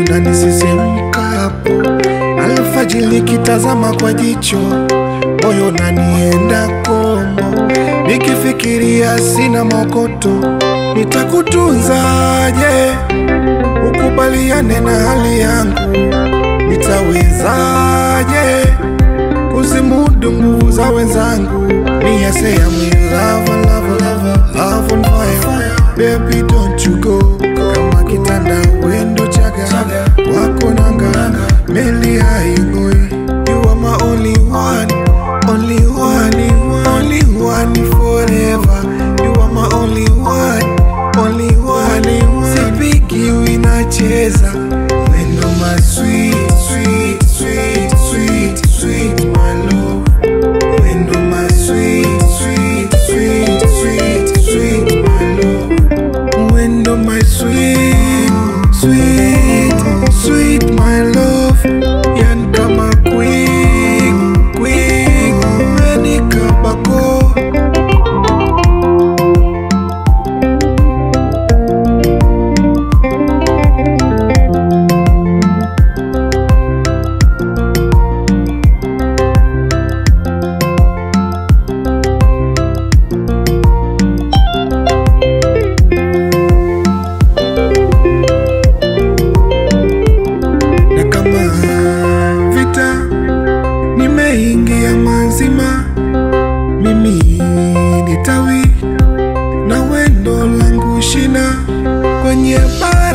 unanisisimkapo alfajili nikitazama kwa jicho, moyo nanienda kombo, nikifikiria sina mokoto. Nitakutunzaje? Ukubaliane na hali yangu, nitawezaje kuzimudu nguvu za wenzangu? Niase ya mwenzangu kushina kwenye ba